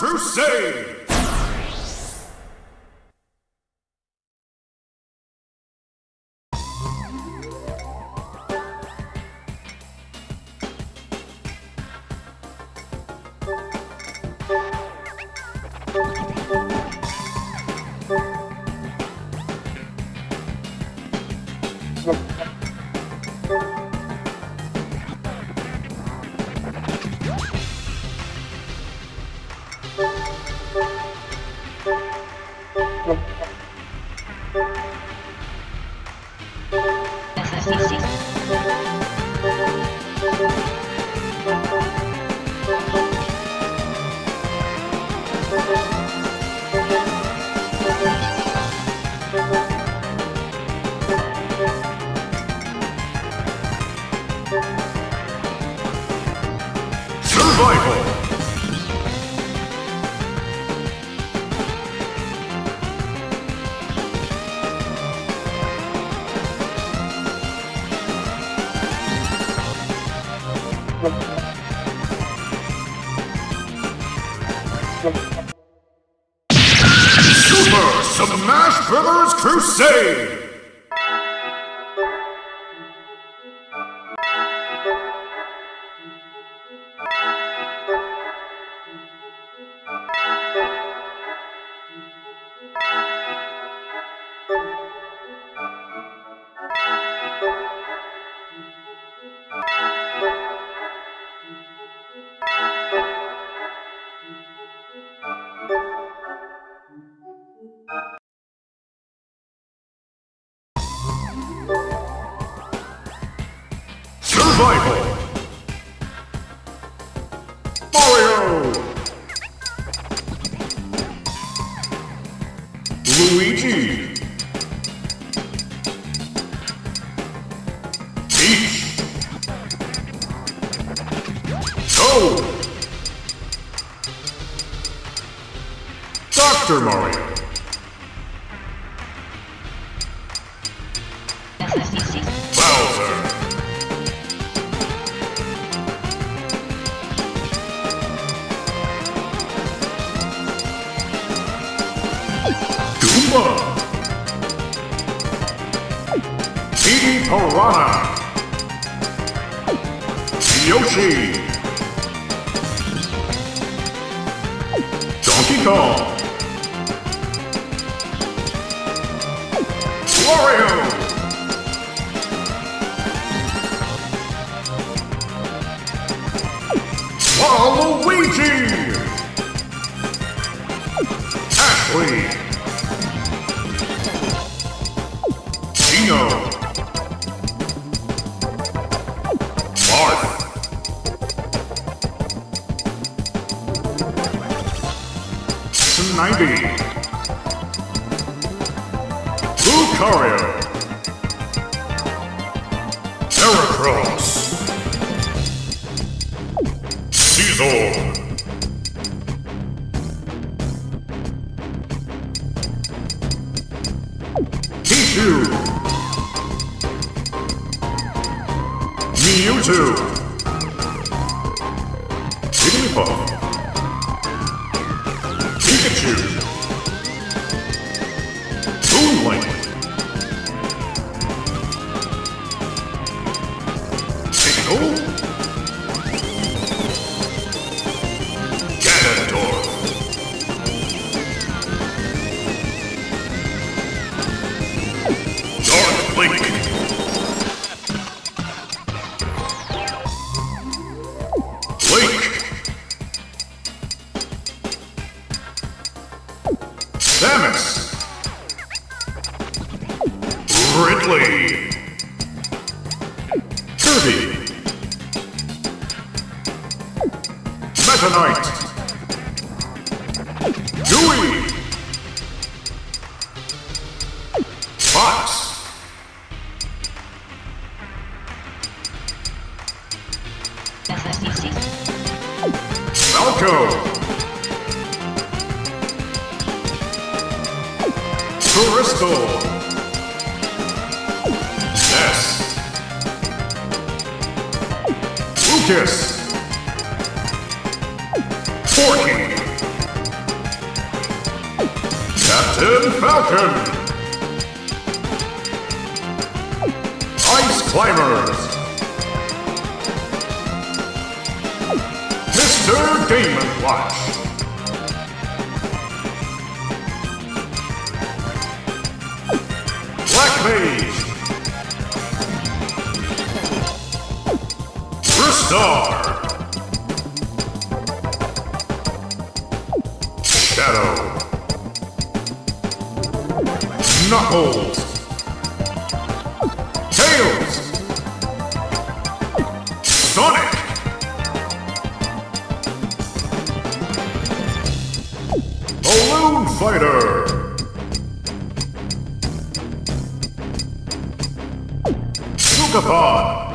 Crusade! Crusade! Survival! Mario! Luigi! Goomba! Petey Piranha! Yoshi! Donkey Kong! Wario! Waluigi! Ashley! Junior. Mewtwo! Jigglypuff! Pikachu! Ridley! Kirby! Meta Knight! Dewey! Fox! Falco! Krystal! Ness! Lucas! Porky! Captain Falcon. Ice Climbers. Mr. Game & Watch. Black. Ristar. Shadow. Knuckles. Tails. Sonic. Balloon Fighter. Sukapon.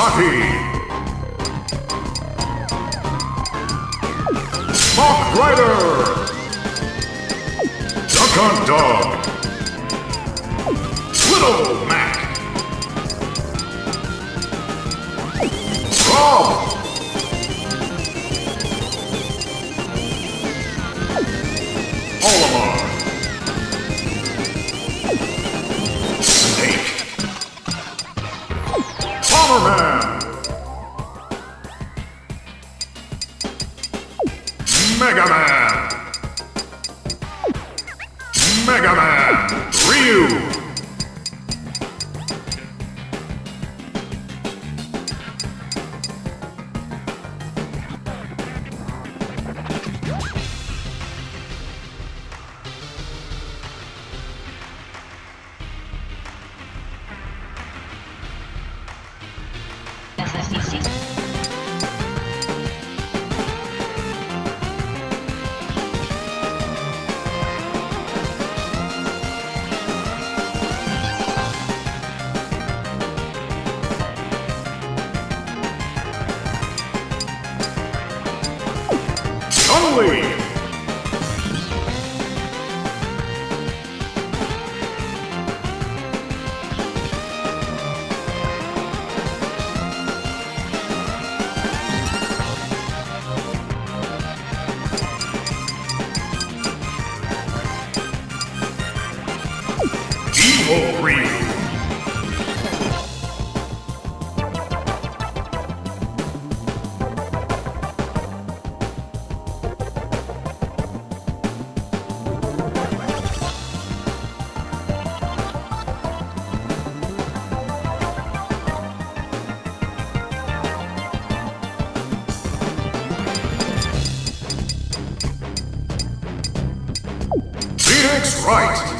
Saki. Mach Rider. Duck Hunt Dog. Little Mac. Rob. Olimar. Snake. Bomberman. Chun-Li. Evil Ryu. Phoenix Wright.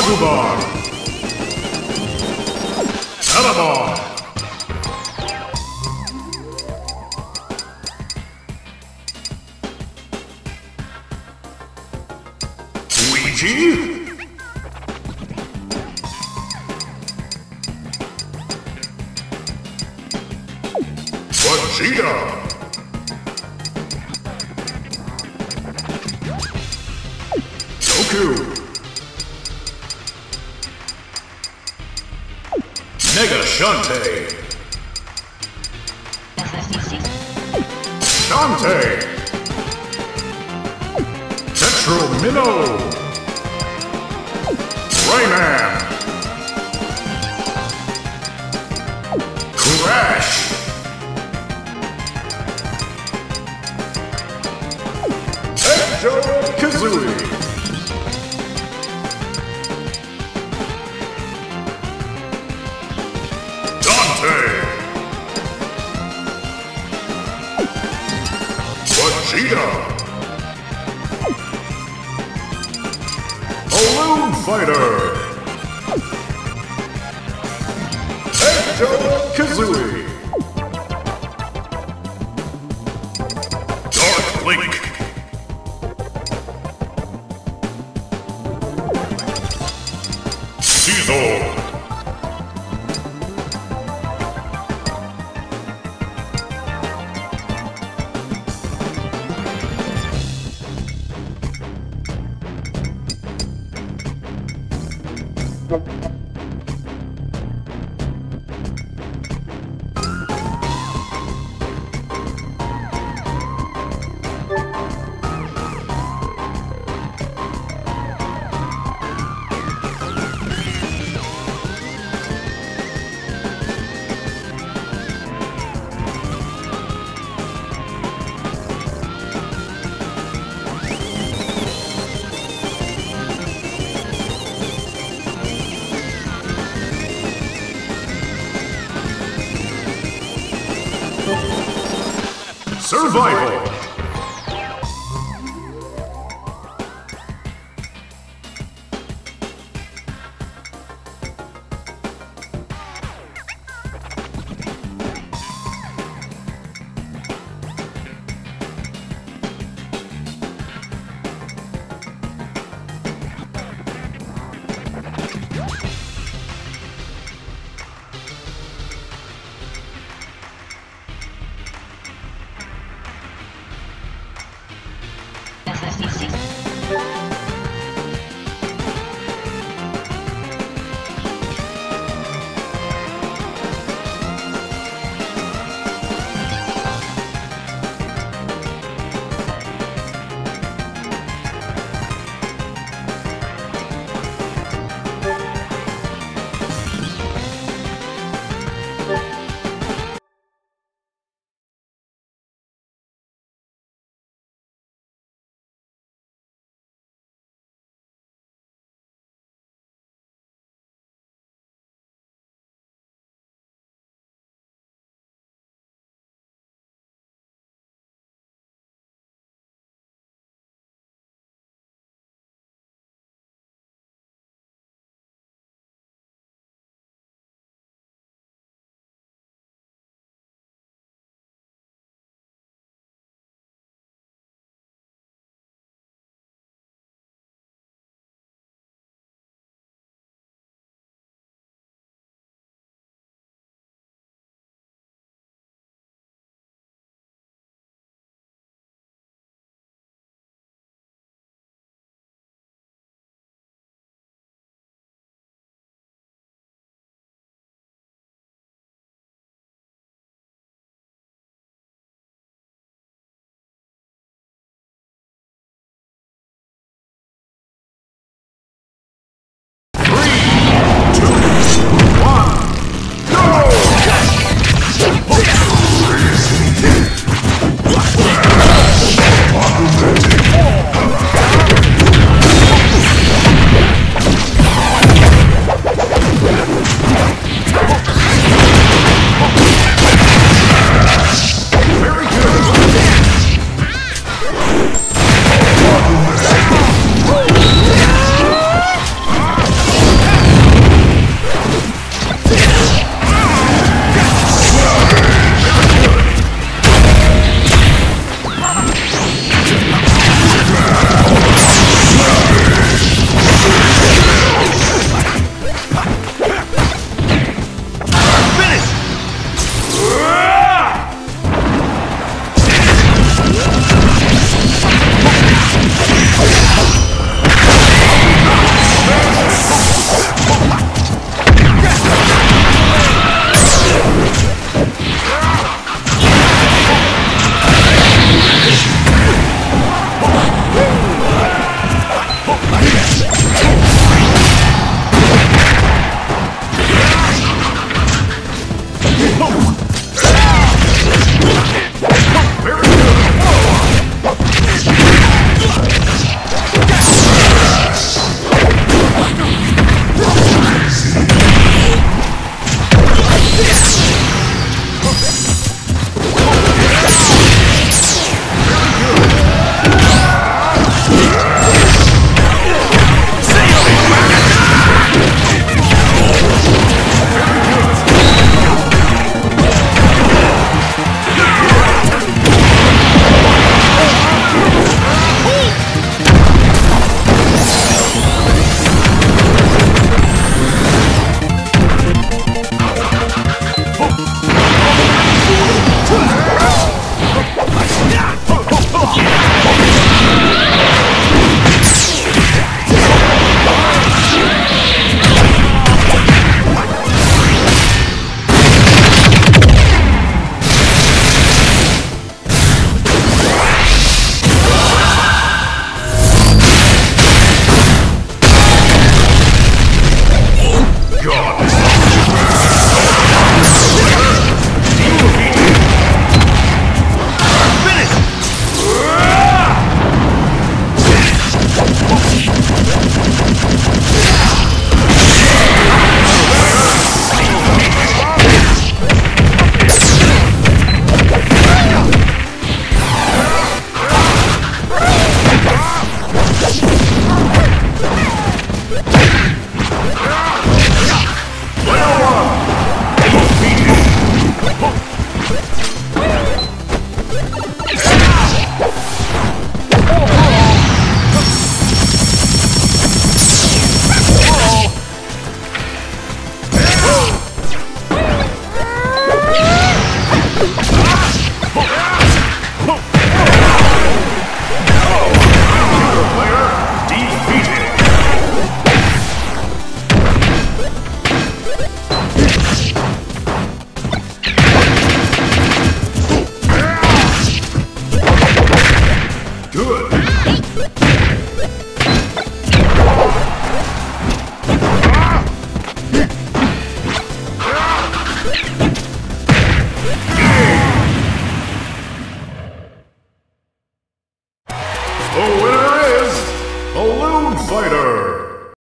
バグバラバー Mega Shantae. Shantae. Central Minnow. Rayman. Crash. Banjo Kazooie. Vegeta. Balloon Fighter. Banjo Kazooie. Link. Caesar. Survival.